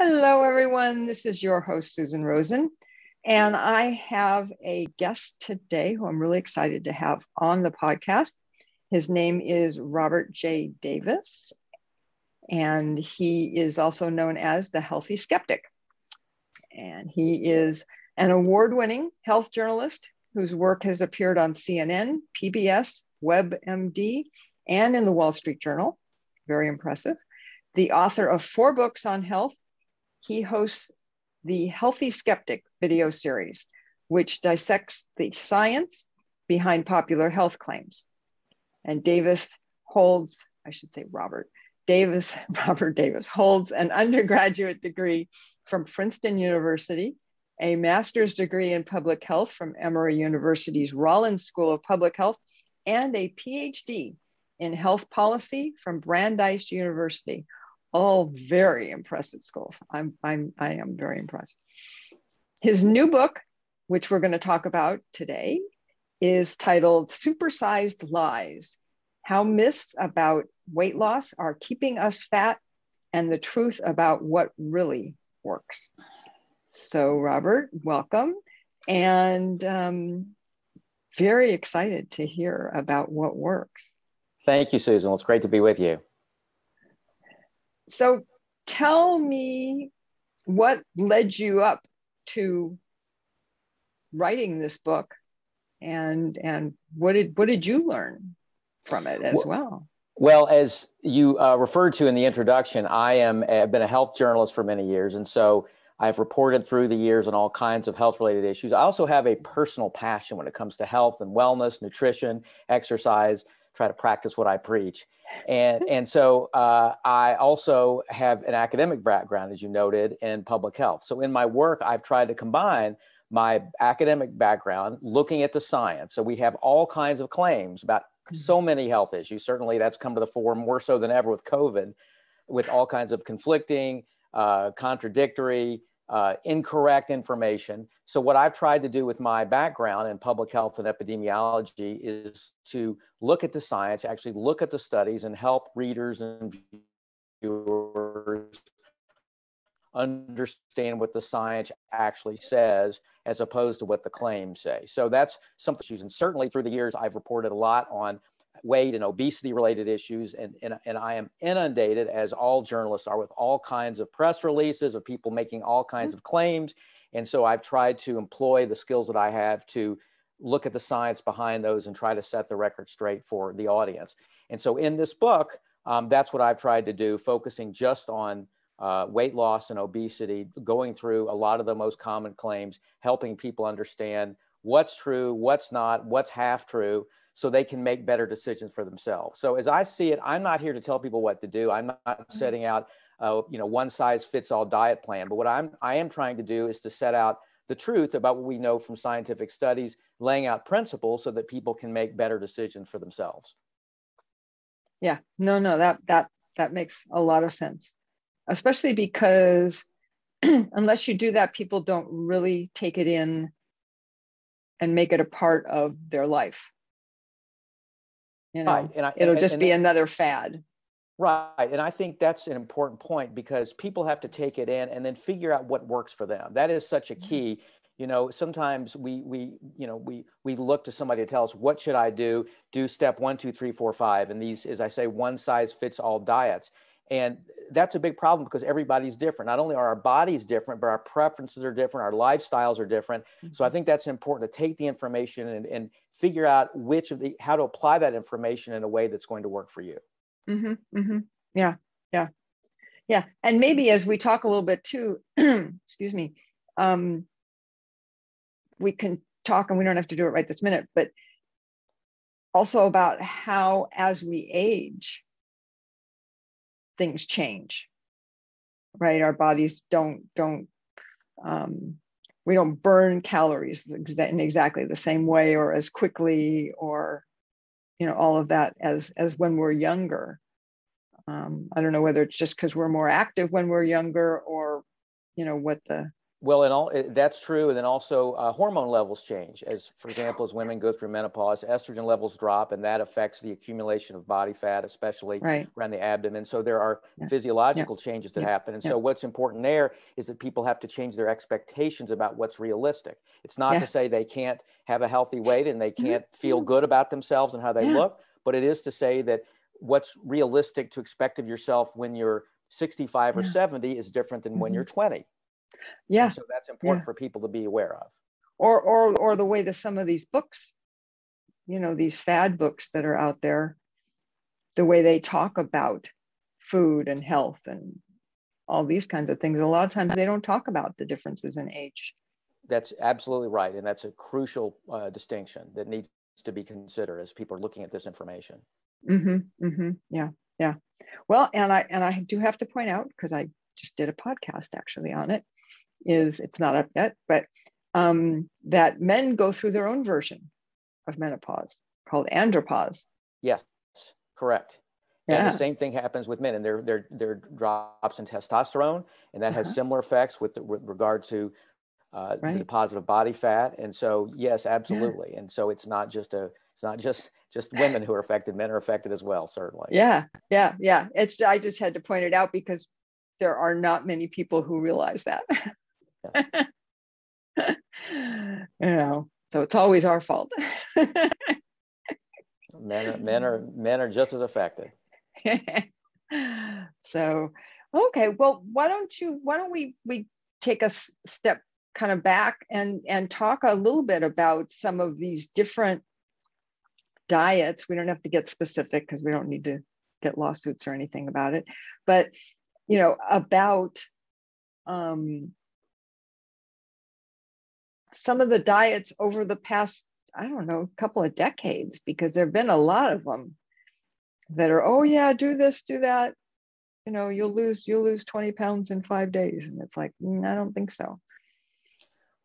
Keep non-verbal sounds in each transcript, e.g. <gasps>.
Hello, everyone. This is your host, Susan Rosen. And I have a guest today who I'm really excited to have on the podcast. His name is Robert J. Davis, and he is also known as the Healthy Skeptic. And he is an award winning health journalist whose work has appeared on CNN, PBS, WebMD, and in the Wall Street Journal. Very impressive. The author of four books on health, he hosts the Healthy Skeptic video series, which dissects the science behind popular health claims. And Davis holds, I should say Robert, Davis, <laughs> Robert Davis holds an undergraduate degree from Princeton University, a master's degree in public health from Emory University's Rollins School of Public Health, and a PhD in health policy from Brandeis University. All very impressive schools. I'm, I'm, I am very impressed. His new book, which we're going to talk about today, is titled Supersized Lies How Myths About Weight Loss Are Keeping Us Fat and the Truth About What Really Works. So, Robert, welcome. And um, very excited to hear about what works. Thank you, Susan. It's great to be with you. So, tell me what led you up to writing this book and and what did what did you learn from it as well? well as you uh, referred to in the introduction i am have been a health journalist for many years. And so i've reported through the years on all kinds of health related issues. I also have a personal passion when it comes to health and wellness nutrition exercise try to practice what i preach and and so uh, I also have an academic background, as you noted, in public health. So in my work, I've tried to combine my academic background, looking at the science. So we have all kinds of claims about so mm-hmm. many health issues. Certainly, that's come to the fore more so than ever with COVID, with all kinds of conflicting, uh, contradictory, uh, incorrect information. So, what I've tried to do with my background in public health and epidemiology is to look at the science, actually look at the studies, and help readers and viewers understand what the science actually says as opposed to what the claims say. So, that's something, and certainly through the years, I've reported a lot on weight and obesity related issues. And, and, and I am inundated, as all journalists are, with all kinds of press releases of people making all kinds mm-hmm. of claims. And so I've tried to employ the skills that I have to look at the science behind those and try to set the record straight for the audience. And so in this book, um, that's what I've tried to do, focusing just on uh, weight loss and obesity, going through a lot of the most common claims, helping people understand what's true, what's not, what's half true, so they can make better decisions for themselves. So as I see it, I'm not here to tell people what to do. I'm not mm-hmm. setting out, uh, you know, one size fits all diet plan. But what I'm I am trying to do is to set out the truth about what we know from scientific studies, laying out principles so that people can make better decisions for themselves. Yeah, no, no, that that that makes a lot of sense, especially because <clears throat> unless you do that, people don't really take it in and make it a part of their life you know, right. and I, it'll and, just and be another fad. Right. And I think that's an important point because people have to take it in and then figure out what works for them. That is such a key. You know, sometimes we we you know we we look to somebody to tell us what should I do? Do step one, two, three, four, five, and these, as I say, one size fits all diets. And that's a big problem because everybody's different. Not only are our bodies different, but our preferences are different, our lifestyles are different. So I mm-hmm. think that's important to take the information and, and figure out which of the how to apply that information in a way that's going to work for you. Mm-hmm, mm-hmm. Yeah, yeah, yeah. And maybe as we talk a little bit too, <clears throat> excuse me, um, we can talk, and we don't have to do it right this minute, but also about how as we age, things change. Right, our bodies don't don't um, we don't burn calories in exactly the same way or as quickly or you know all of that as as when we're younger um, i don't know whether it's just because we're more active when we're younger or you know what the Well, and all that's true, and then also uh, hormone levels change. As for example, as women go through menopause, estrogen levels drop, and that affects the accumulation of body fat, especially right. around the abdomen. So there are yeah. physiological yeah. changes that yeah. happen, and so what's important there is that people have to change their expectations about what's realistic. It's not to say they can't have a healthy weight and they mm-hmm. can't feel mm-hmm. good about themselves and how they look, but it is to say that what's realistic to expect of yourself when you're 65 or 70 is different than mm-hmm. when you're 20 yeah. And so that's important yeah. for people to be aware of. Or, or, or the way that some of these books, you know, these fad books that are out there, the way they talk about food and health and all these kinds of things. A lot of times they don't talk about the differences in age. That's absolutely right. And that's a crucial uh, distinction that needs to be considered as people are looking at this information. Mm-hmm, mm-hmm, yeah, yeah. Well, and I and I do have to point out because I just did a podcast actually on it is it's not up yet, but um, that men go through their own version of menopause called andropause. Yes, correct. Yeah. And the same thing happens with men, and there there there drops in testosterone, and that uh-huh. has similar effects with, the, with regard to uh, right. the deposit of body fat. And so, yes, absolutely. Yeah. And so, it's not just a it's not just just women who are affected; men are affected as well, certainly. Yeah, yeah, yeah. It's I just had to point it out because there are not many people who realize that. <laughs> you know, so it's always our fault. <laughs> men are men are men are just as affected. <laughs> so okay, well, why don't you why don't we we take a step kind of back and and talk a little bit about some of these different diets. We don't have to get specific because we don't need to get lawsuits or anything about it, but you know about um, some of the diets over the past, I don't know, a couple of decades, because there have been a lot of them that are, oh yeah, do this, do that. You know, you'll lose, you'll lose 20 pounds in five days. And it's like, mm, I don't think so.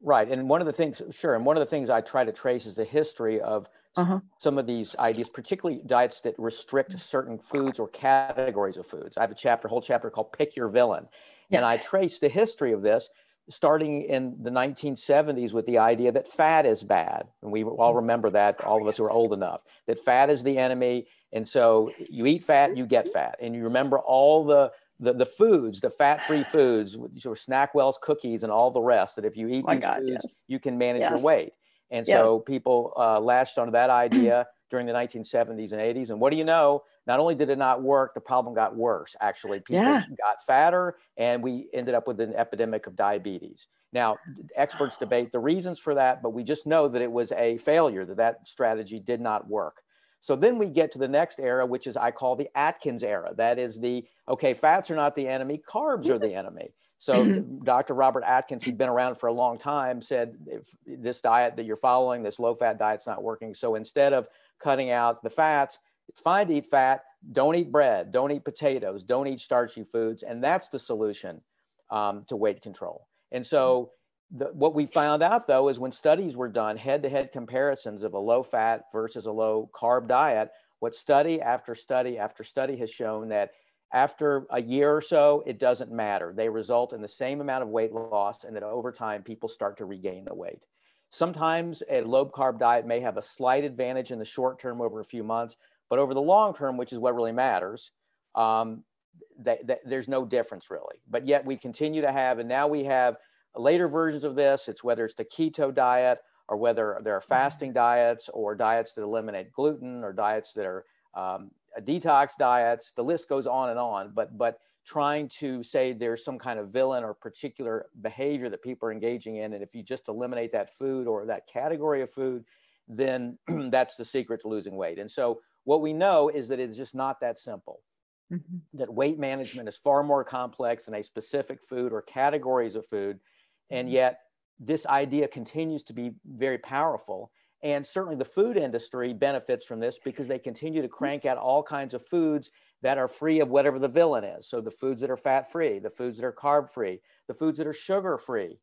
Right. And one of the things, sure. And one of the things I try to trace is the history of uh-huh. some of these ideas, particularly diets that restrict certain foods or categories of foods. I have a chapter, whole chapter called Pick Your Villain. Yeah. And I trace the history of this starting in the 1970s with the idea that fat is bad. And we all mm-hmm. remember that, all of us who are old enough, that fat is the enemy. And so you eat fat, you get fat. And you remember all the the, the foods, the fat-free foods, your Snackwell's cookies and all the rest, that if you eat oh these God, foods, yes. you can manage yes. your weight. And so people uh, latched onto that idea <clears throat> during the 1970s and 80s. And what do you know? not only did it not work, the problem got worse. Actually, people yeah. got fatter, and we ended up with an epidemic of diabetes. Now, experts debate the reasons for that, but we just know that it was a failure, that that strategy did not work. So then we get to the next era, which is I call the Atkins era. That is the okay, fats are not the enemy, carbs are the enemy. So mm-hmm. Dr. Robert Atkins, who'd been around for a long time, said if this diet that you're following, this low fat diet's not working. So instead of cutting out the fats, it's fine to eat fat. Don't eat bread. Don't eat potatoes. Don't eat starchy foods. And that's the solution um, to weight control. And so, the, what we found out though is when studies were done, head to head comparisons of a low fat versus a low carb diet, what study after study after study has shown that after a year or so, it doesn't matter. They result in the same amount of weight loss, and that over time, people start to regain the weight. Sometimes a low carb diet may have a slight advantage in the short term over a few months, but over the long term, which is what really matters, um, that, that there's no difference really. But yet we continue to have, and now we have later versions of this. It's whether it's the keto diet or whether there are fasting diets or diets that eliminate gluten or diets that are um, detox diets. The list goes on and on. But but trying to say there's some kind of villain or particular behavior that people are engaging in, and if you just eliminate that food or that category of food, then <clears throat> that's the secret to losing weight. And so what we know is that it's just not that simple. Mm-hmm. That weight management is far more complex than a specific food or categories of food. And mm-hmm. yet, this idea continues to be very powerful. And certainly, the food industry benefits from this because they continue to crank out all kinds of foods that are free of whatever the villain is. So, the foods that are fat free, the foods that are carb free, the foods that are sugar free.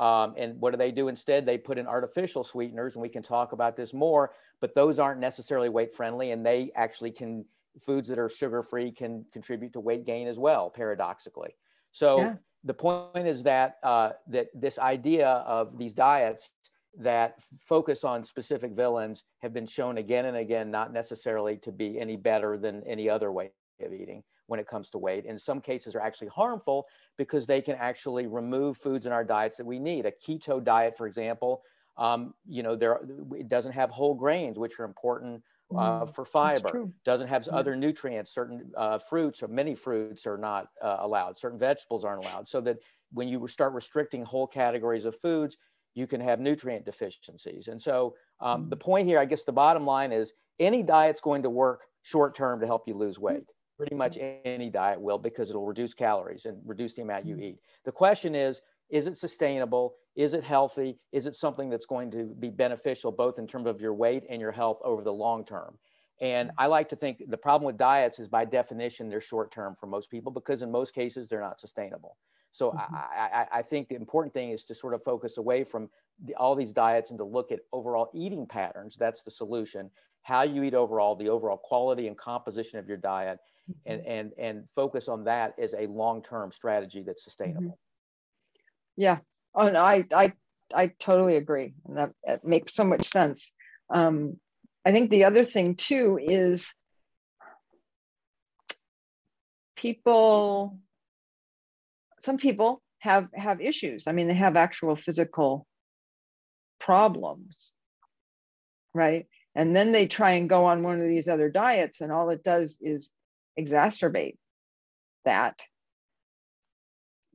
Um, and what do they do instead? They put in artificial sweeteners, and we can talk about this more but those aren't necessarily weight friendly and they actually can foods that are sugar free can contribute to weight gain as well paradoxically so yeah. the point is that uh, that this idea of these diets that focus on specific villains have been shown again and again not necessarily to be any better than any other way of eating when it comes to weight. In some cases, are actually harmful because they can actually remove foods in our diets that we need. A keto diet, for example, um, you know, there it doesn't have whole grains, which are important uh, mm, for fiber. Doesn't have yeah. other nutrients. Certain uh, fruits or many fruits are not uh, allowed. Certain vegetables aren't allowed. So that when you start restricting whole categories of foods, you can have nutrient deficiencies. And so um, mm. the point here, I guess, the bottom line is any diet's going to work short term to help you lose mm. weight. Pretty much any diet will because it'll reduce calories and reduce the amount you mm. eat. The question is, is it sustainable? Is it healthy? Is it something that's going to be beneficial both in terms of your weight and your health over the long term? And I like to think the problem with diets is by definition, they're short term for most people because in most cases, they're not sustainable. So mm-hmm. I, I, I, think the important thing is to sort of focus away from the, all these diets and to look at overall eating patterns. That's the solution. How you eat overall, the overall quality and composition of your diet, mm-hmm. and, and, and focus on that as a long term strategy that's sustainable. Mm-hmm. Yeah, Oh, no, I, I, I totally agree. And that, that makes so much sense. Um, I think the other thing too is people, some people have, have issues. I mean, they have actual physical problems, right? And then they try and go on one of these other diets, and all it does is exacerbate that.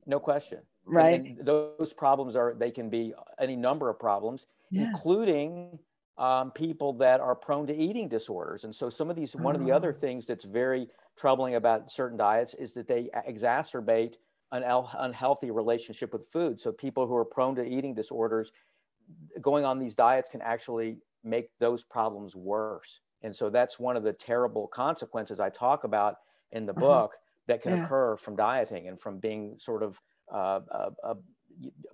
No question right those problems are they can be any number of problems yeah. including um, people that are prone to eating disorders and so some of these one of the other oh. things that's very troubling about certain diets is that they exacerbate an unhealthy relationship with food so people who are prone to eating disorders going on these diets can actually make those problems worse and so that's one of the terrible consequences i talk about in the uh-huh. book that can yeah. occur from dieting and from being sort of uh, uh, uh,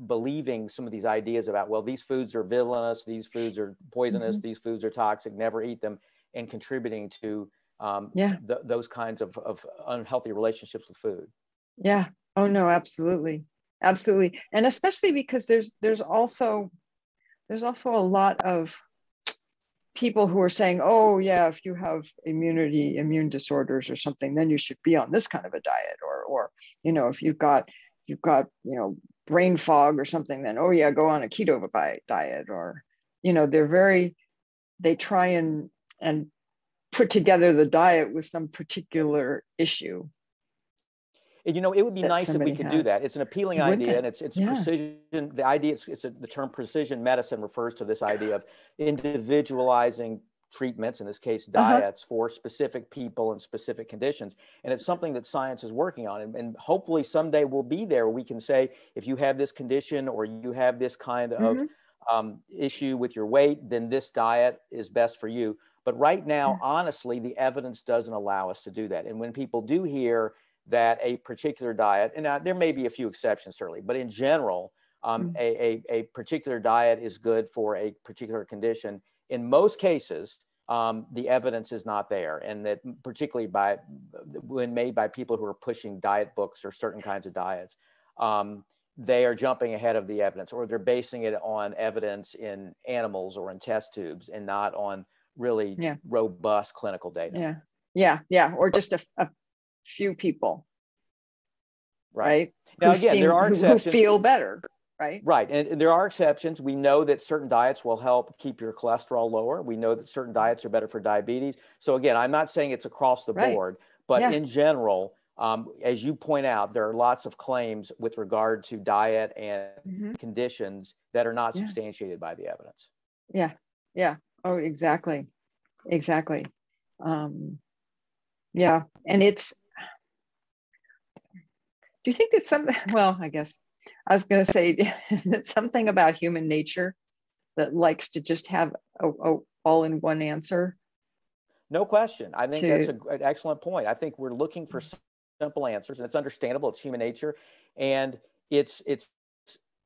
believing some of these ideas about well these foods are villainous these foods are poisonous mm-hmm. these foods are toxic never eat them and contributing to um, yeah. Th- those kinds of, of unhealthy relationships with food yeah oh no absolutely. Absolutely. And especially because there's there's also there's also a lot of people who are saying oh yeah if you have immunity immune disorders or something then you should be on this kind of a diet. Or or you know if you've got you've got you know brain fog or something then oh yeah go on a keto diet. Or you know they're very they try and and put together the diet with some particular issue you know, it would be nice if we could has. do that. It's an appealing idea, and it's it's yeah. precision. The idea, it's, it's a, the term precision medicine refers to this idea of individualizing treatments, in this case, uh-huh. diets uh-huh. for specific people and specific conditions. And it's something that science is working on. And, and, hopefully someday we'll be there. We can say, if you have this condition or you have this kind of mm-hmm. um, issue with your weight, then this diet is best for you. But right now, honestly, the evidence doesn't allow us to do that. And when people do hear that a particular diet, and uh, there may be a few exceptions, certainly, but in general, um, mm-hmm. a, a, a particular diet is good for a particular condition. In most cases, um, the evidence is not there, and that particularly by when made by people who are pushing diet books or certain kinds of diets, um, they are jumping ahead of the evidence, or they're basing it on evidence in animals or in test tubes, and not on really yeah. robust clinical data. Yeah, yeah, yeah, or just a, a few people, right? right? Now, who again, seem, there are exceptions. Who feel better right? Right. And there are exceptions. We know that certain diets will help keep your cholesterol lower. We know that certain diets are better for diabetes. So, again, I'm not saying it's across the right. board, but yeah. in general, um, as you point out, there are lots of claims with regard to diet and mm-hmm. conditions that are not yeah. substantiated by the evidence. Yeah. Yeah. Oh, exactly. Exactly. Um, yeah. And it's, do you think it's something? <laughs> Well, I guess I was going to say <laughs> something about human nature that likes to just have a, a all in one answer. No question. I think to, that's a, an excellent point. I think we're looking for simple answers, and it's understandable. It's human nature, and it's it's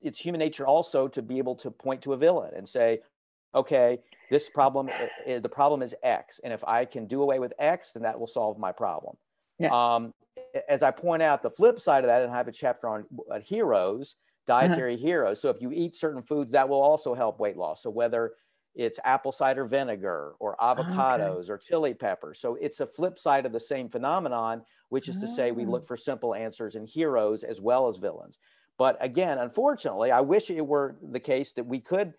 it's human nature also to be able to point to a villain and say, okay, this problem, the problem is X, and if I can do away with X, then that will solve my problem. Yeah. Um, as I point out, the flip side of that, and I have a chapter on uh, heroes, dietary uh-huh. heroes. So if you eat certain foods, that will also help weight loss. So whether it's apple cider vinegar or avocados okay. or chili peppers. So it's a flip side of the same phenomenon, which is oh. to say we look oh. for simple answers in heroes as well as villains. But again, unfortunately, I wish it were the case that we could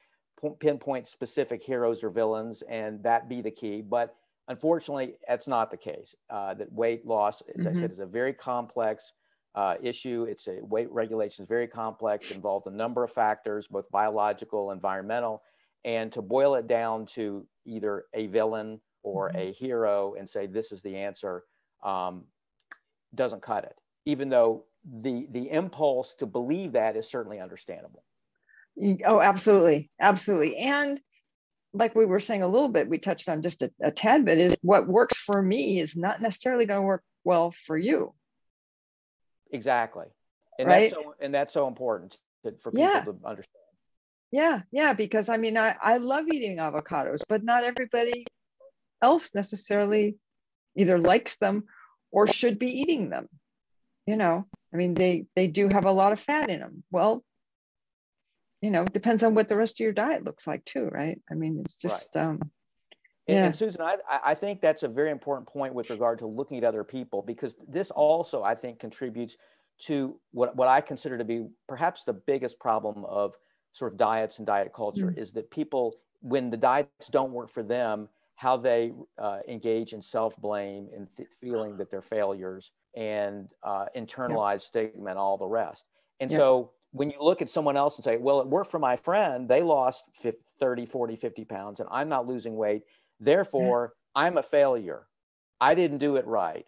pinpoint specific heroes or villains and that be the key. But unfortunately, that's not the case. Uh, that weight loss, as mm-hmm. I said, is a very complex uh, issue. It's a weight regulation is very complex, involves a number of factors, both biological, environmental, and to boil it down to either a villain or mm-hmm. a hero and say this is the answer um, doesn't cut it. Even though the the impulse to believe that is certainly understandable. Oh, absolutely, absolutely, and like we were saying a little bit, we touched on just a, a tad bit. Is what works for me is not necessarily going to work well for you. Exactly, and right? that's so and that's so important to, for people yeah. to understand. Yeah, yeah, because I mean, I, I love eating avocados, but not everybody else necessarily either likes them or should be eating them. You know, I mean, they they do have a lot of fat in them. Well, you know, depends on what the rest of your diet looks like too, right? I mean, it's just right. um and, yeah. and, Susan, I, I think that's a very important point with regard to looking at other people because this also, I think, contributes to what, what I consider to be perhaps the biggest problem of sort of diets and diet culture mm-hmm. is that people, when the diets don't work for them, how they uh, engage in self blame and th- feeling that they're failures and uh, internalized stigma and all the rest. And so when you look at someone else and say, well, it worked for my friend, they lost 50, 30, 40, 50 pounds, and I'm not losing weight. Therefore, I'm a failure. I didn't do it right.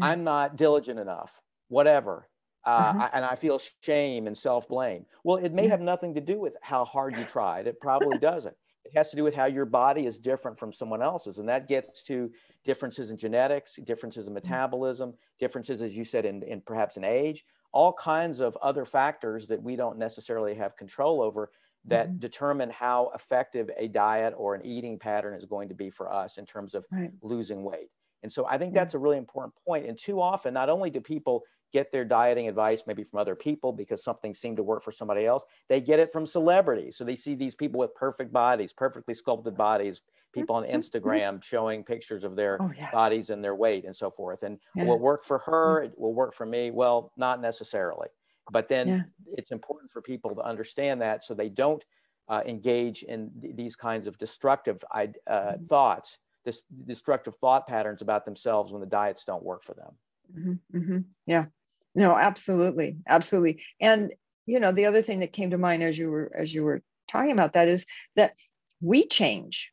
I'm not diligent enough, whatever uh, mm-hmm. and I feel shame and self blame. Well, it may have nothing to do with how hard you tried. It probably <laughs> doesn't. It has to do with how your body is different from someone else's. And that gets to differences in genetics, differences in mm. metabolism, differences, as you said, in, in perhaps in age, all kinds of other factors that we don't necessarily have control over that mm-hmm. determine how effective a diet or an eating pattern is going to be for us in terms of right. losing weight. And so I think that's a really important point. And too often, not only do people get their dieting advice maybe from other people because something seemed to work for somebody else. They get it from celebrities. So they see these people with perfect bodies, perfectly sculpted bodies, people on mm-hmm. Instagram showing pictures of their oh, yes. bodies and their weight and so forth. And yeah. will work for her, it will work for me. Well, not necessarily. But then yeah. it's important for people to understand that so they don't uh, engage in th- these kinds of destructive uh, mm-hmm. thoughts, this destructive thought patterns about themselves when the diets don't work for them. Mm-hmm, mm-hmm. Yeah, no, absolutely, absolutely. And you know, the other thing that came to mind as you were as you were talking about that is that we change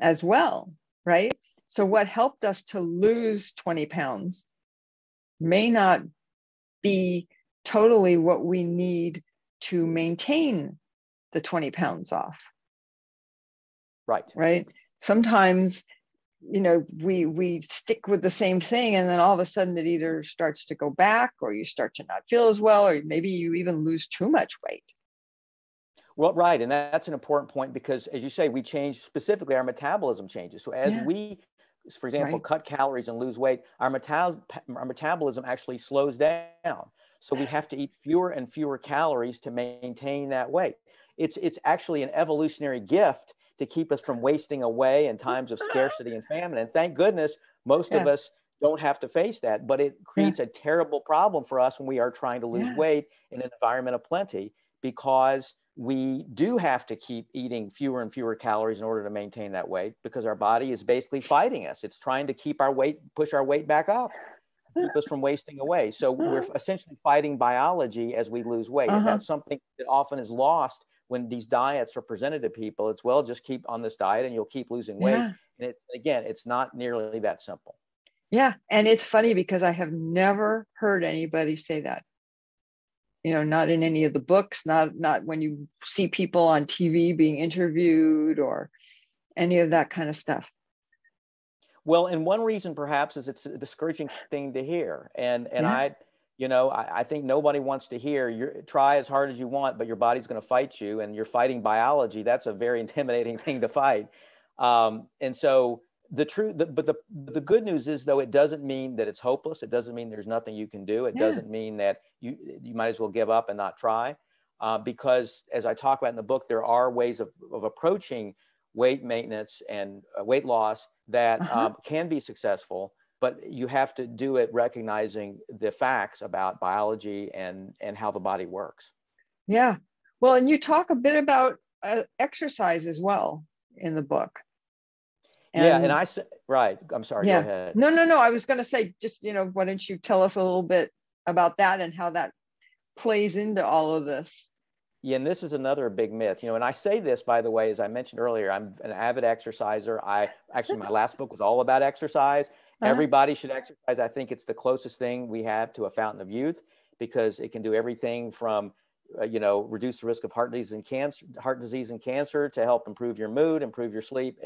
as well, right? So what helped us to lose 20 pounds may not be totally what we need to maintain the 20 pounds off. Right. Right. Sometimes you know we we stick with the same thing and then all of a sudden it either starts to go back or you start to not feel as well or maybe you even lose too much weight well right and that's an important point because as you say we change specifically our metabolism changes so as yeah. we for example right. cut calories and lose weight our, metal, our metabolism actually slows down so we have to eat fewer and fewer calories to maintain that weight it's it's actually an evolutionary gift to keep us from wasting away in times of scarcity and famine. And thank goodness most yeah. of us don't have to face that, but it creates yeah. a terrible problem for us when we are trying to lose yeah. weight in an environment of plenty because we do have to keep eating fewer and fewer calories in order to maintain that weight because our body is basically fighting us. It's trying to keep our weight, push our weight back up, keep us from wasting away. So we're <laughs> essentially fighting biology as we lose weight. Uh-huh. And that's something that often is lost when these diets are presented to people, it's well, just keep on this diet and you'll keep losing weight. Yeah. And it, again, it's not nearly that simple. Yeah. And it's funny because I have never heard anybody say that. You know, not in any of the books, not not when you see people on TV being interviewed or any of that kind of stuff. Well, and one reason perhaps is it's a discouraging thing to hear. And and yeah. I you know I, I, think nobody wants to hear you try as hard as you want but your body's going to fight you and you're fighting biology that's a very <laughs> intimidating thing to fight um, and so the truth, the, but the the good news is though it doesn't mean that it's hopeless. It doesn't mean there's nothing you can do. It yeah. doesn't mean that you you might as well give up and not try, uh, because as I talk about in the book, there are ways of of approaching weight maintenance and uh, weight loss that uh-huh. um, can be successful. But you have to do it recognizing the facts about biology and and how the body works. Yeah, well, and you talk a bit about uh, exercise as well in the book. And, yeah, and I said, right. I'm sorry. Yeah. Go ahead. No, no, no. I was going to say, just you know, why don't you tell us a little bit about that and how that plays into all of this? Yeah, and this is another big myth, you know. And I say this, by the way, as I mentioned earlier, I'm an avid exerciser. I actually, my last book was all about exercise. Uh-huh. Everybody should exercise. I think it's the closest thing we have to a fountain of youth because it can do everything from uh, you know, reduce the risk of heart disease and cancer, heart disease and cancer to help improve your mood, improve your sleep.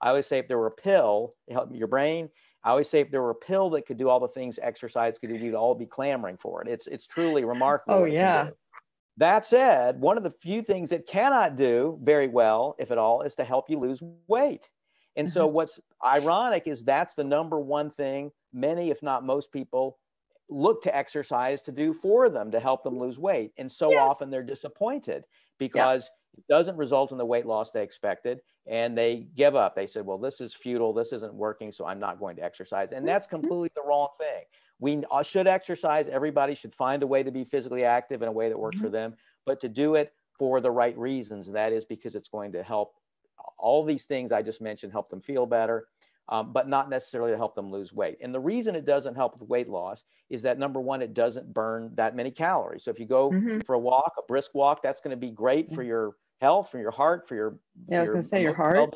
I always say if there were a pill to help your brain, I always say if there were a pill that could do all the things exercise could do, we'd all be clamoring for it. It's it's truly <laughs> remarkable. Oh yeah. That said, one of the few things it cannot do very well, if at all, is to help you lose weight. And so mm-hmm. what's ironic is that's the number one thing many, if not most people, look to exercise to do for them to help them lose weight. And so yes. often they're disappointed because yeah. it doesn't result in the weight loss they expected and they give up. They said, well, this is futile. This isn't working. So I'm not going to exercise. And that's mm-hmm. completely the wrong thing. We should exercise. Everybody should find a way to be physically active in a way that works mm-hmm. for them, but to do it for the right reasons. And that is because it's going to help all these things I just mentioned, help them feel better um, but not necessarily to help them lose weight. And the reason it doesn't help with weight loss is that number one, it doesn't burn that many calories. So if you go mm-hmm. for a walk, a brisk walk, that's going to be great for your health, for your heart, for your yeah, for I was going to say your heart.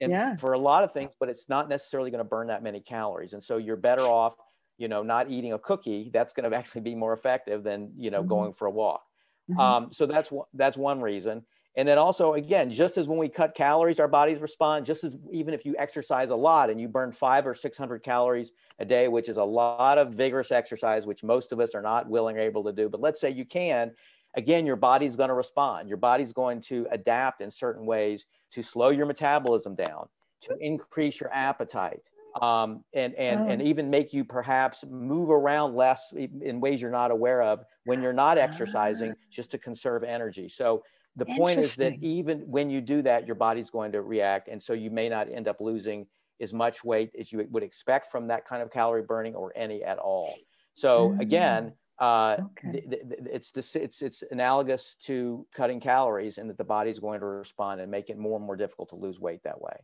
And yeah. for a lot of things, but it's not necessarily going to burn that many calories. And so you're better off, you know, not eating a cookie. That's going <laughs> to actually be more effective than you know mm-hmm. going for a walk. Mm-hmm. Um, so that's that's one reason. And then also, again, just as when we cut calories, our bodies respond, just as even if you exercise a lot and you burn five or 600 calories a day, which is a lot of vigorous exercise, which most of us are not willing or able to do. But let's say you can, again, your body's going to respond. Your body's going to adapt in certain ways to slow your metabolism down, to increase your appetite. Um, and and and even make you perhaps move around less in ways you're not aware of when you're not exercising, ah. just to conserve energy. So the point is that even when you do that, your body's going to react. And so you may not end up losing as much weight as you would expect from that kind of calorie burning or any at all. So mm-hmm. again, uh, okay. th- th- it's, this, it's, it's analogous to cutting calories and that the body's going to respond and make it more and more difficult to lose weight that way.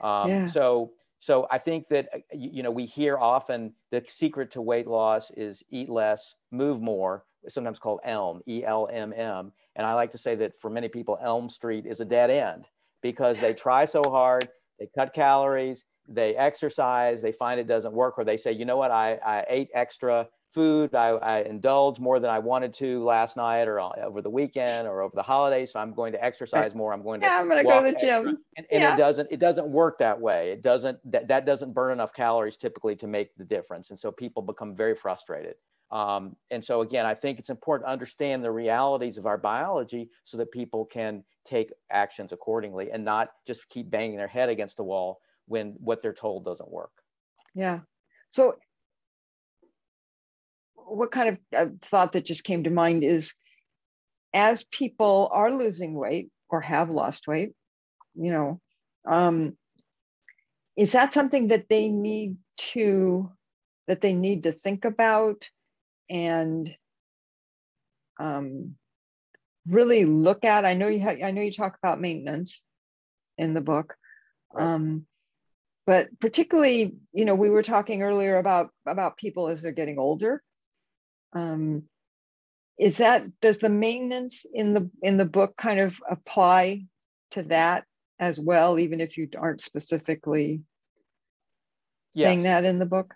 Um, yeah. So, so I think that, uh, you, you know, we hear often the secret to weight loss is eat less, move more, sometimes called ELM, E L M M. And I like to say that for many people, Elm Street is a dead end because they try so hard, they cut calories, they exercise, they find it doesn't work, or they say, you know what, I, I ate extra food, I, I indulged more than I wanted to last night or uh, over the weekend or over the holidays, so I'm going to exercise more. I'm going to yeah, I'm going to go to the gym. And, and yeah. it doesn't it doesn't work that way. It doesn't that, that doesn't burn enough calories typically to make the difference, and so people become very frustrated. Um, and so again, I think it's important to understand the realities of our biology so that people can take actions accordingly and not just keep banging their head against the wall when what they're told doesn't work. Yeah. So what kind of uh, thought that just came to mind is as people are losing weight or have lost weight, you know, um, is that something that they need to that they need to think about and um, really look at. I know you have, I know you talk about maintenance in the book, right. um, but particularly, you know, we were talking earlier about about people as they're getting older. Um, is that does the maintenance in the in the book kind of apply to that as well, even if you aren't specifically yes. saying that in the book?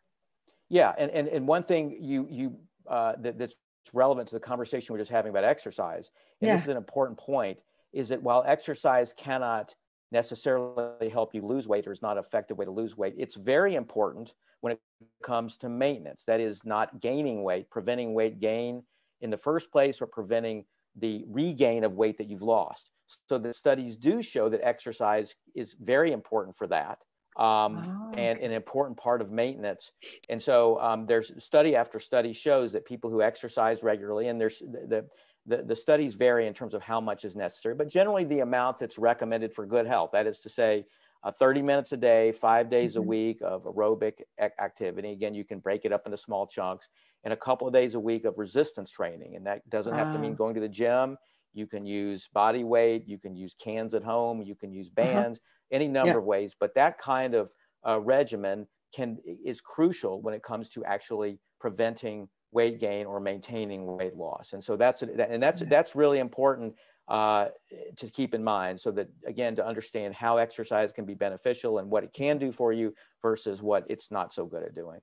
Yeah, and, and and one thing you you uh, that, that's relevant to the conversation we're just having about exercise, and yeah. this is an important point, is that while exercise cannot necessarily help you lose weight or is not an effective way to lose weight, it's very important when it comes to maintenance. That is not gaining weight, preventing weight gain in the first place, or preventing the regain of weight that you've lost. So the studies do show that exercise is very important for that. Um, oh, and an important part of maintenance. And so um, there's study after study shows that people who exercise regularly, and there's the, the, the studies vary in terms of how much is necessary, but generally the amount that's recommended for good health, that is to say, uh, 30 minutes a day, five days mm-hmm. a week of aerobic activity. Again, you can break it up into small chunks, and a couple of days a week of resistance training. And that doesn't have to mean going to the gym. You can use body weight, you can use cans at home, you can use uh-huh. bands, uh-huh. Any number yeah. of ways. But that kind of uh, regimen can is crucial when it comes to actually preventing weight gain or maintaining weight loss. And so that's and that's that's really important uh, to keep in mind so that again to understand how exercise can be beneficial and what it can do for you versus what it's not so good at doing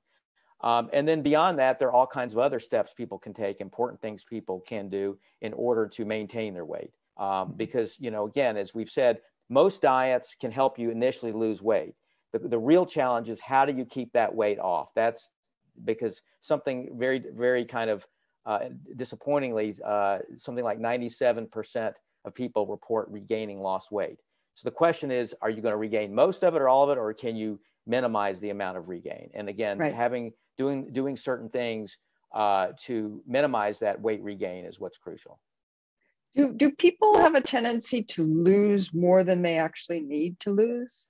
um, and then beyond that there are all kinds of other steps people can take important things people can do in order to maintain their weight um, mm-hmm. because you know again as we've said most diets can help you initially lose weight the, the real challenge is how do you keep that weight off that's because something very very kind of uh, disappointingly, uh, something like 97% of people report regaining lost weight. So the question is, are you going to regain most of it or all of it, or can you minimize the amount of regain? And again, right. having doing doing certain things uh, to minimize that weight regain is what's crucial. Do, do people have a tendency to lose more than they actually need to lose?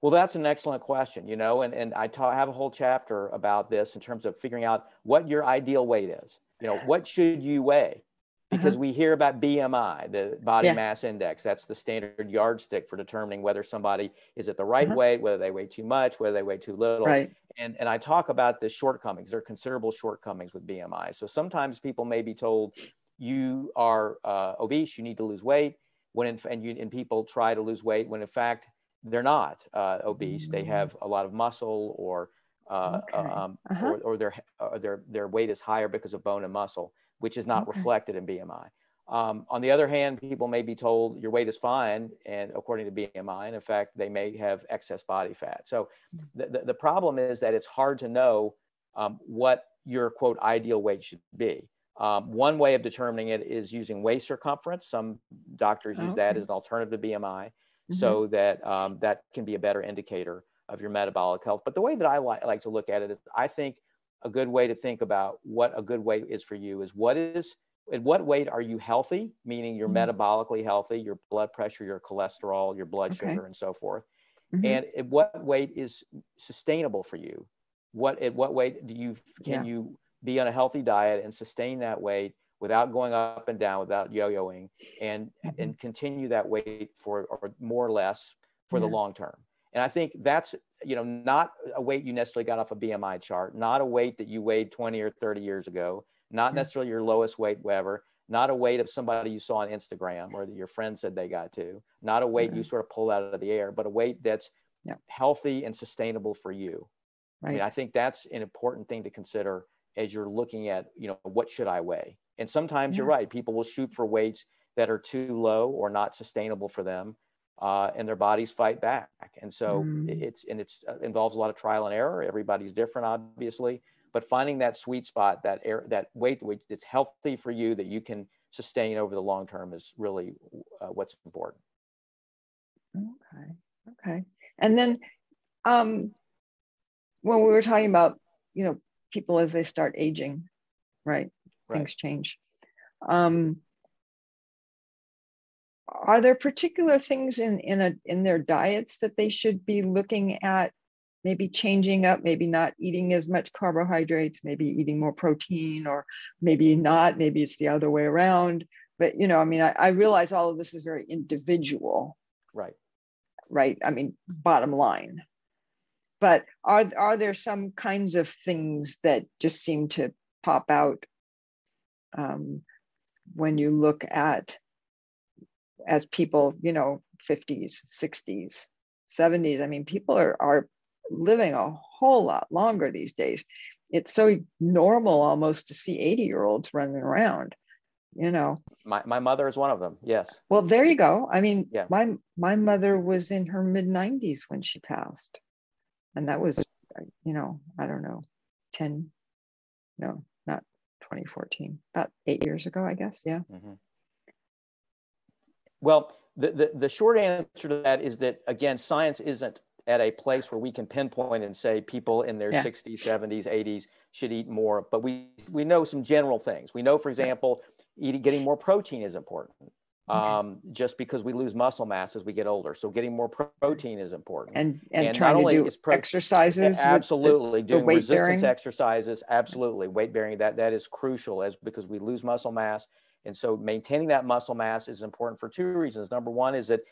Well, that's an excellent question, you know, and, and I ta- have a whole chapter about this in terms of figuring out what your ideal weight is. You know, what should you weigh? Because uh-huh. we hear about BMI, the body yeah. mass index. That's the standard yardstick for determining whether somebody is at the right uh-huh. weight, whether they weigh too much, whether they weigh too little. Right. And, and I talk about the shortcomings. There are considerable shortcomings with BMI. So sometimes people may be told you are uh, obese, you need to lose weight. When in, and, you, and people try to lose weight when in fact they're not uh, obese. They mm. have a lot of muscle or uh, okay. um, uh-huh. or, or, their or their their weight is higher because of bone and muscle, which is not okay. reflected in BMI. Um, on the other hand, people may be told your weight is fine, and according to BMI, and in fact, they may have excess body fat. So the, the, the problem is that it's hard to know um, what your quote ideal weight should be. Um, one way of determining it is using waist circumference. Some doctors use okay. that as an alternative to BMI mm-hmm. so that um, that can be a better indicator of your metabolic health. But the way that I li- like to look at it is I think a good way to think about what a good weight is for you is what is at what weight are you healthy, meaning you're mm-hmm. metabolically healthy, your blood pressure, your cholesterol, your blood okay. sugar, and so forth. Mm-hmm. And at what weight is sustainable for you? What at what weight do you can yeah. you be on a healthy diet and sustain that weight without going up and down, without yo-yoing, and mm-hmm. and continue that weight for or more or less for yeah. the long term. And I think that's you know not a weight you necessarily got off a BMI chart, not a weight that you weighed 20 or 30 years ago, not yeah. necessarily your lowest weight ever, not a weight of somebody you saw on Instagram or that your friend said they got to, not a weight mm-hmm. you sort of pulled out of the air, but a weight that's healthy and sustainable for you. Right. I mean, I think that's an important thing to consider as you're looking at, you know, what should I weigh? And sometimes yeah. you're right. People will shoot for weights that are too low or not sustainable for them, uh, and their bodies fight back. And so mm. it's and it's uh, involves a lot of trial and error. Everybody's different, obviously, but finding that sweet spot, that air, that weight that's healthy for you that you can sustain over the long term is really uh, what's important. Okay. Okay. And then, um, when we were talking about, you know, people as they start aging, right? right. things change. Um, are there particular things in in a in their diets that they should be looking at maybe changing up maybe not eating as much carbohydrates maybe eating more protein or maybe not maybe it's the other way around but you know i mean i, I realize all of this is very individual right right i mean bottom line but are are there some kinds of things that just seem to pop out um, when you look at as people, you know, 50s, 60s, 70s. I mean, people are, are living a whole lot longer these days. It's so normal almost to see 80 year olds running around, you know. My, my mother is one of them. Yes. Well, there you go. I mean, yeah. my, my mother was in her mid 90s when she passed. And that was, you know, I don't know, 10, no, not 2014, about eight years ago, I guess. Yeah. Mm-hmm. Well, the, the, the short answer to that is that, again, science isn't at a place where we can pinpoint and say people in their Yeah. 60s, 70s, 80s should eat more. But we we know some general things. We know, for example, eating getting more protein is important. Um, just because we lose muscle mass as we get older, so getting more protein is important. and and, and trying not to only do is pro- exercises. the- absolutely the doing weight resistance bearing? exercises absolutely weight bearing that that is crucial as because we lose muscle mass and so maintaining that muscle mass is important for two reasons number one is it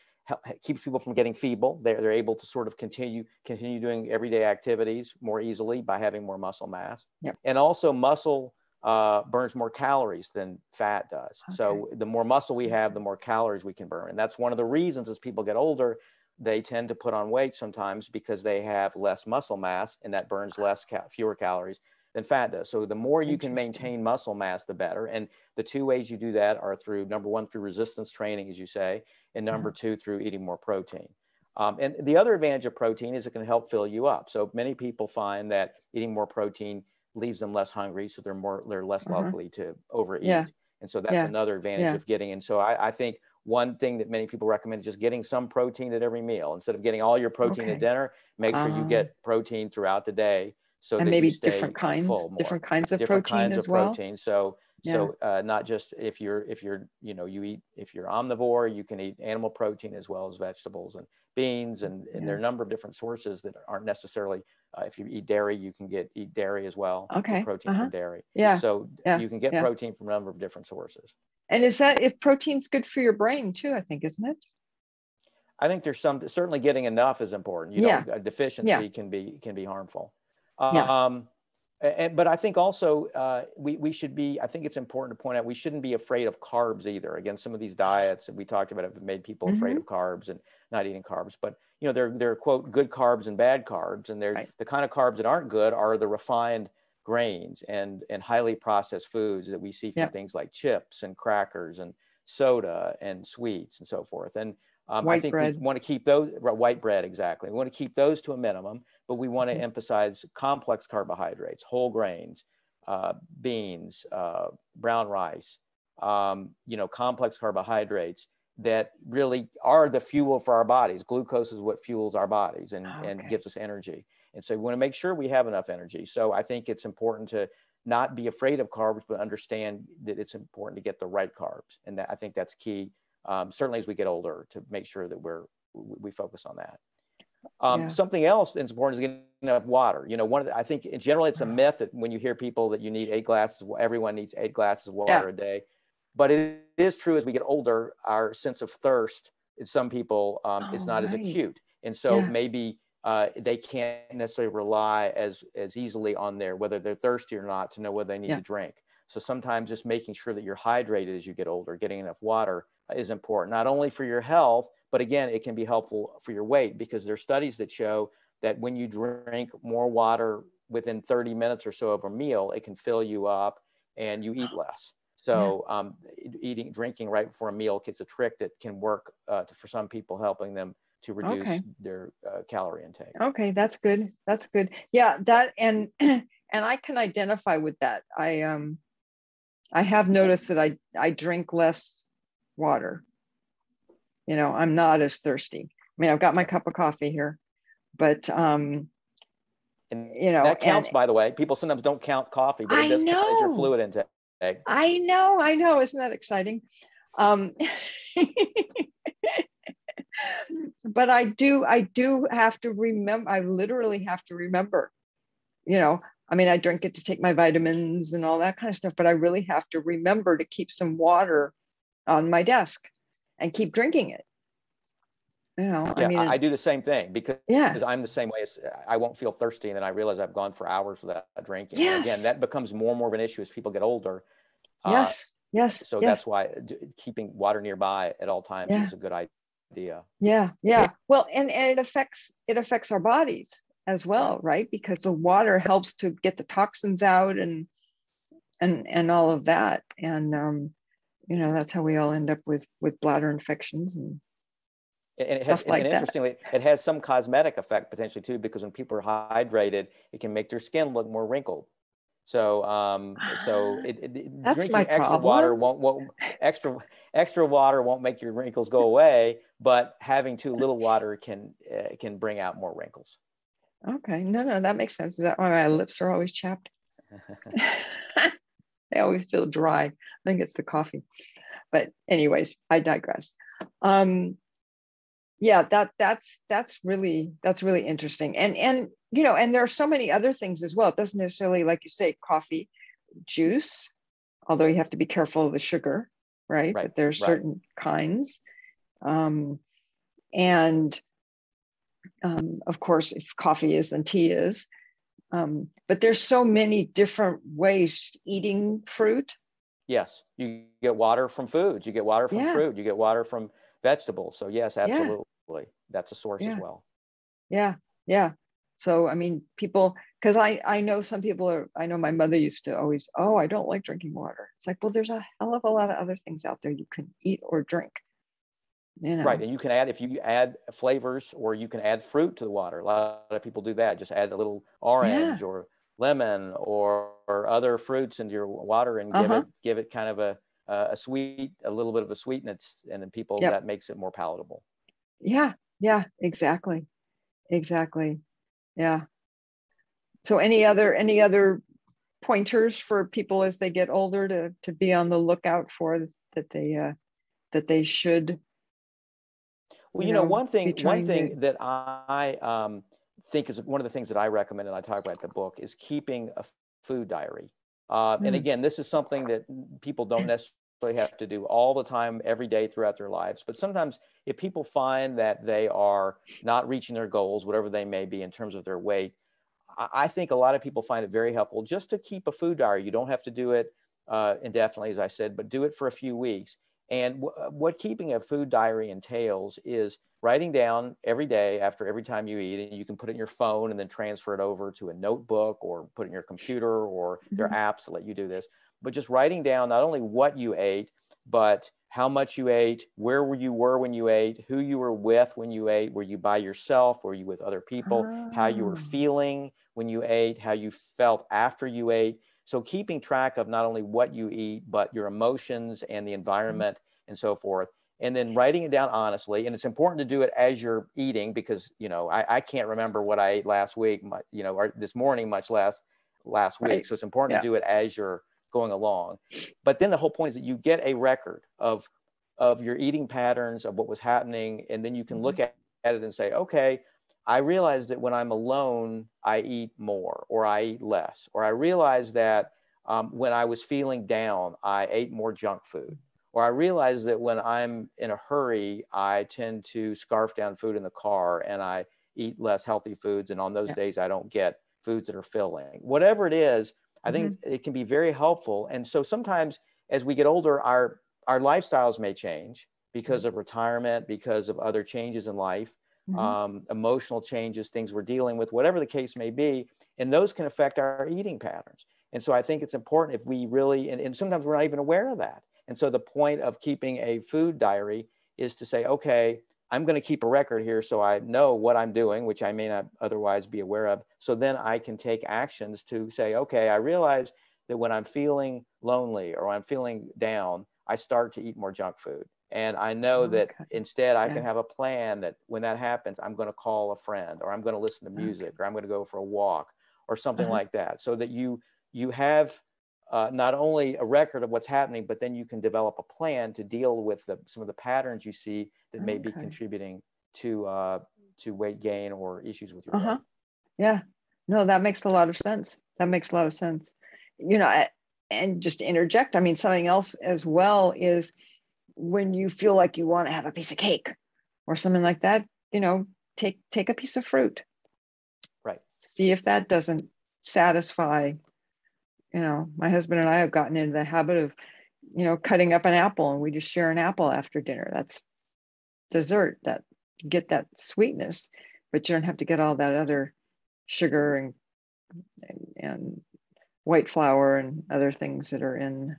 keeps people from getting feeble they're, they're able to sort of continue continue doing everyday activities more easily by having more muscle mass Yep. and also muscle uh, burns more calories than fat does so the more muscle we have the more calories we can burn and that's one of the reasons as people get older they tend to put on weight sometimes because they have less muscle mass and that burns less ca- fewer calories than fat does. So the more you can maintain muscle mass, the better. And the two ways you do that are through number one, through resistance training, as you say, and number Uh-huh. two, through eating more protein. Um, and the other advantage of protein is it can help fill you up. So many people find that eating more protein leaves them less hungry, so they're more they're less Uh-huh. likely to overeat. Yeah. And so that's Yeah. another advantage Yeah. of getting. And so I, I think one thing that many people recommend is just getting some protein at every meal instead of getting all your protein Okay. at dinner. Make sure you Ah. get protein throughout the day, so and that maybe different kinds, different kinds of different protein kinds as of well. protein. So so uh, not just if you're if you're you know you eat if you're omnivore, you can eat animal protein as well as vegetables and beans and, and there are a number of different sources that aren't necessarily uh, if you eat dairy, you can get eat dairy as well. Okay, protein uh-huh. from dairy. Yeah. So yeah, you can get yeah. protein from a number of different sources. And is that if protein's good for your brain too? I think, isn't it? I think there's some certainly getting enough is important. You Yeah. know, a deficiency can be can be harmful. Um, Yeah. and, but I think also uh, we we should be. I think it's important to point out we shouldn't be afraid of carbs either. Again, some of these diets that we talked about have made people afraid Mhm. of carbs and not eating carbs. But you know, there there are quote good carbs and bad carbs, and they're Right. the kind of carbs that aren't good are the refined grains and and highly processed foods that we see from Yep. things like chips and crackers and soda and sweets and so forth. And um, I think bread. we want to keep those white bread exactly. We want to keep those to a minimum, but we want to Mhm. emphasize complex carbohydrates, whole grains, uh, beans, uh, brown rice, um, you know, complex carbohydrates that really are the fuel for our bodies. Glucose is what fuels our bodies and, and Okay. gives us energy. And so we want to make sure we have enough energy. So I think it's important to not be afraid of carbs, but understand that it's important to get the right carbs. And that I think that's key, um, certainly as we get older, to make sure that we're we focus on that. Um, Yeah. Something else that's important is getting enough water. You know, one of the, I think in general it's a Ah. myth that when you hear people that you need eight glasses, everyone needs eight glasses of water Yeah. a day. But it is true as we get older, our sense of thirst in some people um, is Oh, not as acute, and so Yeah. maybe uh, they can't necessarily rely as as easily on their whether they're thirsty or not to know whether they need Yeah. to drink. So sometimes just making sure that you're hydrated as you get older, getting enough water is important, not only for your health, but again, it can be helpful for your weight because there are studies that show that when you drink more water within 30 minutes or so of a meal, it can fill you up and you eat less. So um, e- eating, drinking right before a meal gets a trick that can work uh, to, for some people, helping them to reduce Okay. their uh, calorie intake. Okay, that's good. That's good. Yeah, that and <clears throat> and I can identify with that. I um I have noticed that I I drink less water. You know, I'm not as thirsty. I mean, I've got my cup of coffee here, but um And you know, that counts, and- by the way. People sometimes don't count coffee, but I it does count as your know. fluid intake. I know, I know, isn't that exciting? Um, <laughs> but I do, I do have to remember, I literally have to remember, you know, I mean, I drink it to take my vitamins and all that kind of stuff, but I really have to remember to keep some water on my desk and keep drinking it. You know, Yeah, I mean, I, do the same thing because yeah, I'm the same way. As, I won't feel thirsty, and then I realize I've gone for hours without drinking. And Yes. again, that becomes more and more of an issue as people get older. Uh, yes, yes. so yes. that's why keeping water nearby at all times Yeah. is a good idea. yeah yeah well and, and it affects it affects our bodies as well right because the water helps to get the toxins out and and and all of that and um you know that's how we all end up with with bladder infections and And it has, like and that. interestingly, it has some cosmetic effect potentially too, because when people are hydrated, it can make their skin look more wrinkled. So, um, so <gasps> it, it, drinking extra water won't, won't extra extra water won't make your wrinkles go away, but having too little water can uh, can bring out more wrinkles. Okay, no, no, that makes sense. Is that why my lips are always chapped? <laughs> they always feel dry. I think it's the coffee. But anyways, I digress. Um, yeah, that that's that's really that's really interesting. And and you know, and there are so many other things as well. It doesn't necessarily, like you say, coffee, juice, although you have to be careful of the sugar, right? right. But there's right. certain kinds. Um, and um, of course, if coffee is, and tea is. Um, but there's so many different ways eating fruit. Yes, you get water from foods. You get water from yeah. fruit. You get water from vegetables. So yes, absolutely, that's a source yeah. as well. Yeah, yeah. So I mean, people, because I I know some people are. I know my mother used to always, oh, I don't like drinking water. It's like, well, there's a hell of a lot of other things out there you can eat or drink. You know? Right, and you can add if you add flavors, or you can add fruit to the water. A lot of people do that. Just add a little orange yeah. or lemon or, or other fruits into your water and give uh-huh. it give it kind of a a sweet, a little bit of a sweetness, and then people yep. that makes it more palatable. Yeah, yeah, exactly, exactly, yeah. So, any other any other pointers for people as they get older to to be on the lookout for that they uh, that they should well, you, know, know, one thing one thing to... that I um, think is one of the things that I recommend and I talk about in the book is keeping a food diary. Uh, mm. And again, this is something that people don't <clears throat> necessarily have to do all the time, every day throughout their lives. But sometimes, if people find that they are not reaching their goals, whatever they may be in terms of their weight, I think a lot of people find it very helpful just to keep a food diary. You don't have to do it uh, indefinitely, as I said, but do it for a few weeks. And w- what keeping a food diary entails is writing down every day after every time you eat, and you can put it in your phone and then transfer it over to a notebook or put it in your computer or mm-hmm. there are apps that let you do this. But just writing down not only what you ate, but how much you ate, where you were when you ate, who you were with when you ate, were you by yourself, were you with other people, oh. how you were ah. feeling when you ate, how you felt after you ate. So keeping track of not only what you eat, but your emotions and the environment and so forth. And then writing it down honestly. And it's important to do it as you're eating because, you know, I, I can't remember what I ate last week, you know, or this morning, much less last week. Right. So it's important yeah. to do it as you're going along. But then the whole point is that you get a record of of your eating patterns of what was happening and then you can look mm-hmm. at, at it and say okay I realize that when I'm alone, I eat more or I eat less. Or I realize that um, when I was feeling down, I ate more junk food. Or I realize that when I'm in a hurry, I tend to scarf down food in the car and I eat less healthy foods. And on those yeah. days, I don't get foods that are filling. Whatever it is, I think mm-hmm. it can be very helpful. And so sometimes as we get older, our, our lifestyles may change because mm-hmm. of retirement, because of other changes in life mm-hmm. um, emotional changes, things we're dealing with, whatever the case may be. And those can affect our eating patterns. And so I think it's important if we really, and, and sometimes we're not even aware of that. And so the point of keeping a food diary is to say, okay, I'm going to keep a record here so I know what I'm doing, which I may not otherwise be aware of. So then I can take actions to say, okay, I realize that when I'm feeling lonely or I'm feeling down, I start to eat more junk food. And I know oh, that okay. instead I yeah. can have a plan that when that happens, I'm going to call a friend or I'm going to listen to music okay. or I'm going to go for a walk or something uh-huh. like that. So that you you have uh, not only a record of what's happening, but then you can develop a plan to deal with the, some of the patterns you see that may okay. be contributing to uh, to weight gain or issues with your uh-huh. weight. Yeah, no, that makes a lot of sense. That makes a lot of sense. You know, I, and just to interject, I mean, something else as well is when you feel like you want to have a piece of cake or something like that, you know, take take a piece of fruit. Right. See if that doesn't satisfy. You know, my husband and I have gotten into the habit of, you know, cutting up an apple and we just share an apple after dinner. That's dessert that get that sweetness, but you don't have to get all that other sugar and and, and white flour and other things that are in.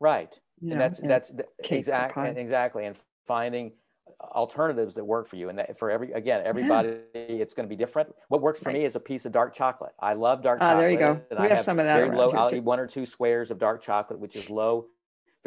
Right. Yeah, and that's that's exactly exactly and finding alternatives that work for you and that for every again everybody yeah. it's going to be different. What works for right. me is a piece of dark chocolate. I love dark chocolate ah, there you go. we I have, some of that very low i'll eat one or two squares of dark chocolate which is low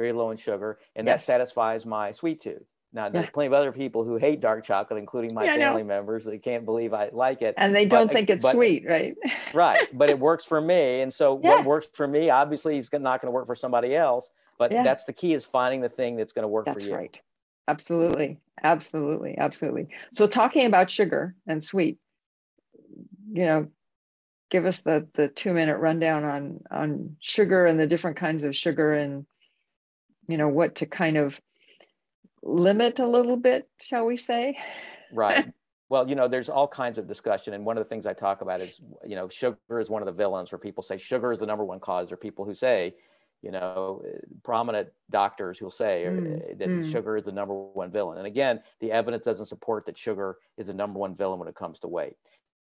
very low in sugar and yes. that satisfies my sweet tooth Now, there's plenty of other people who hate dark chocolate, including my yeah, family members They can't believe I like it. And they don't but, think it's but, sweet, right? <laughs> right. But it works for me. And so yeah. what works for me, obviously, is not going to work for somebody else. But yeah. that's the key is finding the thing that's going to work that's for you. That's right. Absolutely. Absolutely. Absolutely. So talking about sugar and sweet, you know, give us the the two minute rundown on on sugar and the different kinds of sugar and you know what to kind of limit a little bit, shall we say? Right. <laughs> Well, you know, there's all kinds of discussion. And one of the things I talk about is, you know, sugar is one of the villains where people say sugar is the number one cause, or people who say, you know, prominent doctors who'll say mm, that mm. sugar is the number one villain. And again, the evidence doesn't support that sugar is the number one villain when it comes to weight.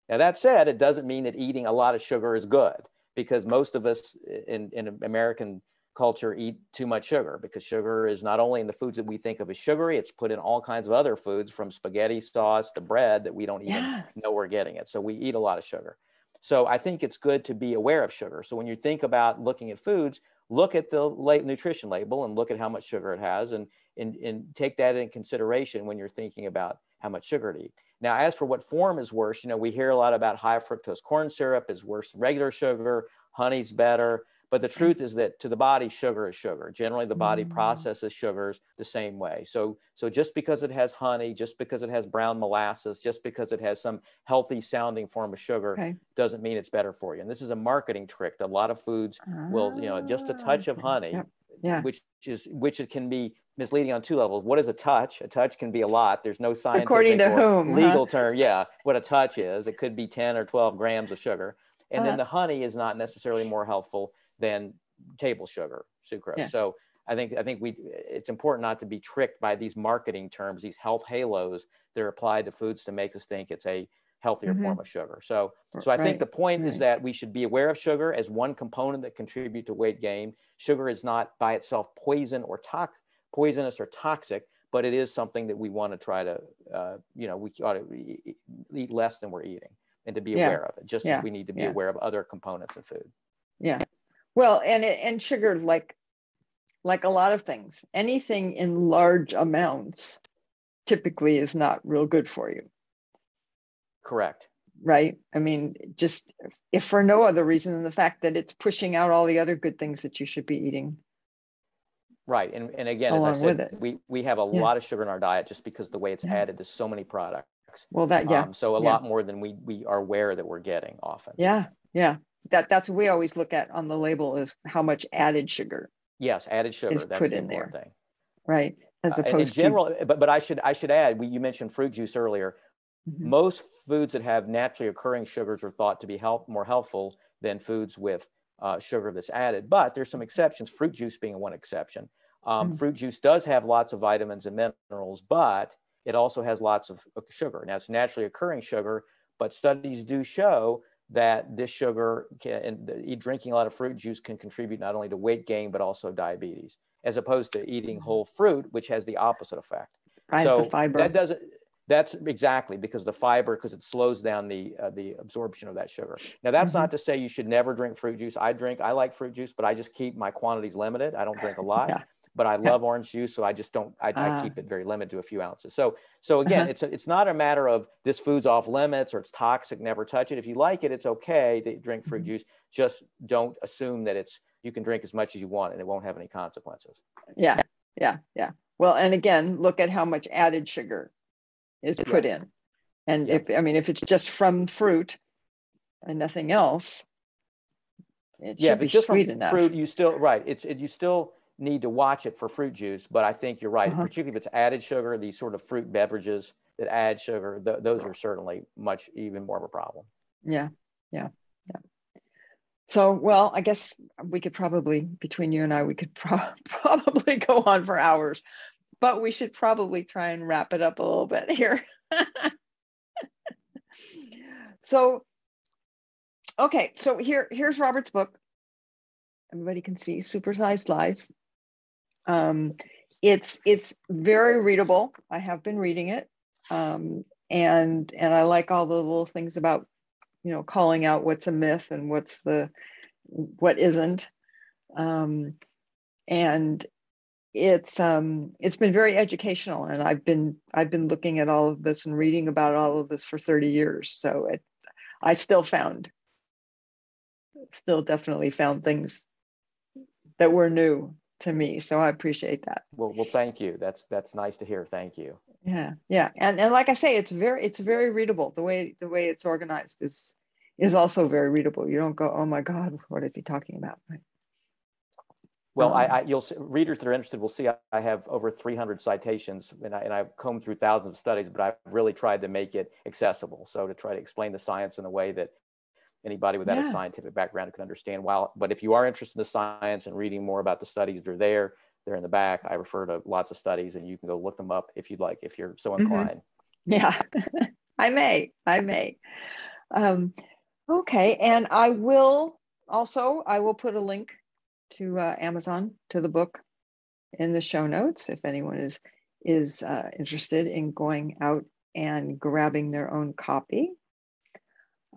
Now, that said, it doesn't mean that eating a lot of sugar is good because most of us in, in American culture eat too much sugar because sugar is not only in the foods that we think of as sugary, it's put in all kinds of other foods from spaghetti sauce to bread that we don't even yes. know we're getting it. So we eat a lot of sugar. So I think it's good to be aware of sugar. So when you think about looking at foods, look at the late nutrition label and look at how much sugar it has and, and, and take that in consideration when you're thinking about how much sugar to eat. Now, as for what form is worse, you know, we hear a lot about high fructose corn syrup is worse than regular sugar, honey's better. But the truth is that to the body, sugar is sugar. Generally, the body mm. processes sugars the same way. So, so just because it has honey, just because it has brown molasses, just because it has some healthy sounding form of sugar, okay. doesn't mean it's better for you. And this is a marketing trick. that A lot of foods will, you know, just a touch of ah, honey, yep. yeah. which is which it can be misleading on two levels. What is a touch? A touch can be a lot. There's no scientific According to whom, legal huh? term. Yeah, what a touch is. It could be 10 or 12 grams of sugar. And uh, then the honey is not necessarily more helpful than table sugar, sucrose. Yeah. So I think I think we it's important not to be tricked by these marketing terms, these health halos that are applied to foods to make us think it's a healthier mm-hmm. form of sugar. So so I right. think the point right. is that we should be aware of sugar as one component that contribute to weight gain. Sugar is not by itself poison or tox poisonous or toxic, but it is something that we want to try to uh, you know we ought to eat less than we're eating and to be yeah. aware of it, just yeah. as we need to be yeah. aware of other components of food. Yeah. Well, and and sugar, like like a lot of things, anything in large amounts typically is not real good for you. Correct. Right. I mean, just if for no other reason than the fact that it's pushing out all the other good things that you should be eating. Right. And, and again, as I said, we, we have a yeah. lot of sugar in our diet just because the way it's yeah. added to so many products. Well, that, yeah. Um, so a yeah. lot more than we, we are aware that we're getting often. Yeah. Yeah that that's what we always look at on the label is how much added sugar. Yes, added sugar. Is that's put the in there. Thing. Right. As opposed uh, in general, to... but but I should I should add. We, you mentioned fruit juice earlier. Mm-hmm. Most foods that have naturally occurring sugars are thought to be help more helpful than foods with uh, sugar that's added. But there's some exceptions. Fruit juice being one exception. Um, mm-hmm. Fruit juice does have lots of vitamins and minerals, but it also has lots of sugar. Now it's naturally occurring sugar, but studies do show that this sugar can, and drinking a lot of fruit juice can contribute not only to weight gain, but also diabetes, as opposed to eating mm-hmm. whole fruit, which has the opposite effect. Right, so that doesn't, that's exactly because the fiber, because it slows down the, uh, the absorption of that sugar. Now that's mm-hmm. not to say you should never drink fruit juice. I drink, I like fruit juice, but I just keep my quantities limited. I don't drink a lot. <laughs> Yeah but I love orange juice, so I just don't. I, uh, I, ah. keep it very limited to a few ounces. So, so again, uh-huh. it's a, it's not a matter of this food's off limits or it's toxic, never touch it. If you like it, it's okay to drink fruit mm-hmm. juice. Just don't assume that it's you can drink as much as you want and it won't have any consequences. Yeah, yeah, yeah. Well, and again, look at how much added sugar is put in, and yeah. if I mean if it's just from fruit and nothing else, it yeah, should be just sweet enough. Fruit, you still right. It's it, you still need to watch it for fruit juice, but I think you're right. Uh-huh. Particularly if it's added sugar, these sort of fruit beverages that add sugar, th- those are certainly much even more of a problem. Yeah, yeah, yeah. So, well, I guess we could probably, between you and I, we could pro- <laughs> probably go on for hours, but we should probably try and wrap it up a little bit here. <laughs> so, okay, so here here's Robert's book. Everybody can see Supersized Lies. Um, it's it's very readable. I have been reading it, um, and and I like all the little things about you know calling out what's a myth and what's the what isn't. Um, and it's um it's been very educational and i've been i've been looking at all of this and reading about all of this for 30 years so it i still found still definitely found things that were new to me so i appreciate that. Well well thank you. That's that's nice to hear. Thank you. Yeah yeah. And and like i say it's very it's very readable. The way the way it's organized is is also very readable. You don't go oh my god what is he talking about? Right. Well, I, um, I, you'll see, readers that are interested will see I, I have over 300 citations, and, I, and I've combed through thousands of studies, but I've really tried to make it accessible. So to try to explain the science in a way that anybody without yeah. a scientific background can understand. While, but if you are interested in the science and reading more about the studies they're there, they're in the back. I refer to lots of studies, and you can go look them up if you'd like, if you're so mm-hmm. inclined. Mm-hmm. Yeah, <laughs> I may. I may. Um, okay, and I will also I will put a link to uh, Amazon to the book in the show notes if anyone is is uh, interested in going out and grabbing their own copy.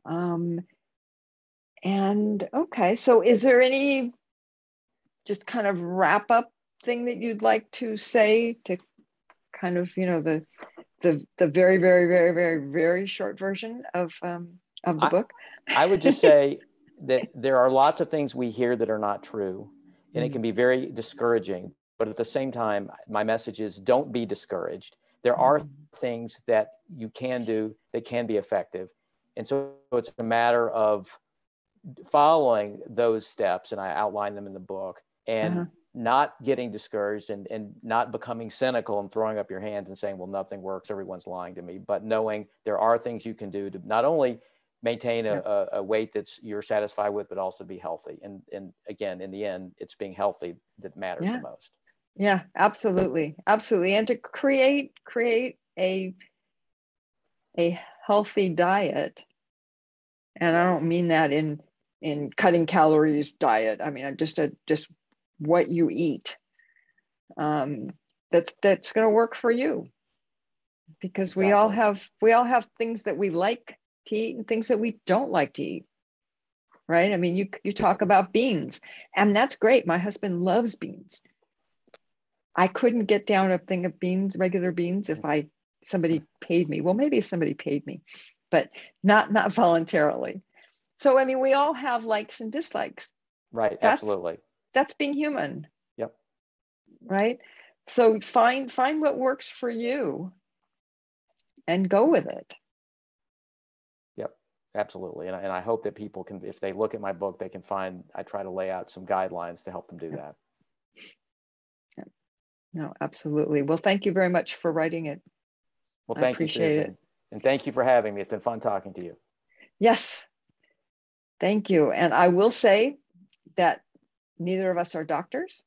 Um, and okay, so is there any just kind of wrap up thing that you'd like to say to kind of you know the the the very very very very very short version of um, of the I, book? I would just say <laughs> that there are lots of things we hear that are not true, and mm-hmm. it can be very discouraging. But at the same time, my message is don't be discouraged. There are mm-hmm. things that you can do that can be effective. And so it's a matter of following those steps, and I outline them in the book, and uh-huh. not getting discouraged and, and not becoming cynical and throwing up your hands and saying, well, nothing works, everyone's lying to me, but knowing there are things you can do to not only maintain a, a, a, weight that's you're satisfied with, but also be healthy. And and again, in the end, it's being healthy that matters yeah. the most. Yeah, absolutely, absolutely. And to create create a a healthy diet, and I don't mean that in in cutting calories diet. I mean just a just what you eat. Um, that's that's going to work for you because exactly. we all have we all have things that we like to eat and things that we don't like to eat right i mean you you talk about beans and that's great my husband loves beans i couldn't get down a thing of beans regular beans if i somebody paid me well maybe if somebody paid me but not not voluntarily so i mean we all have likes and dislikes right that's, absolutely that's being human yep right so find find what works for you and go with it Yep. Absolutely. And I, and I hope that people can, if they look at my book, they can find, I try to lay out some guidelines to help them do that. No, absolutely. Well, thank you very much for writing it. Well, thank you, Susan. It. And thank you for having me. It's been fun talking to you. Yes. Thank you. And I will say that neither of us are doctors.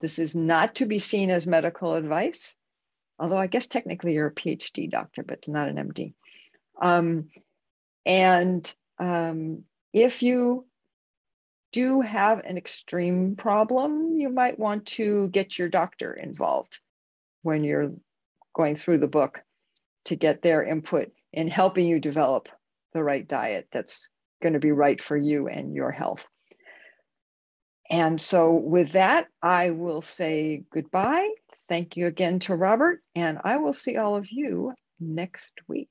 This is not to be seen as medical advice, although I guess technically you're a PhD doctor, but it's not an MD. Um, and um, if you do have an extreme problem, you might want to get your doctor involved when you're going through the book to get their input in helping you develop the right diet that's going to be right for you and your health. And so, with that, I will say goodbye. Thank you again to Robert, and I will see all of you next week.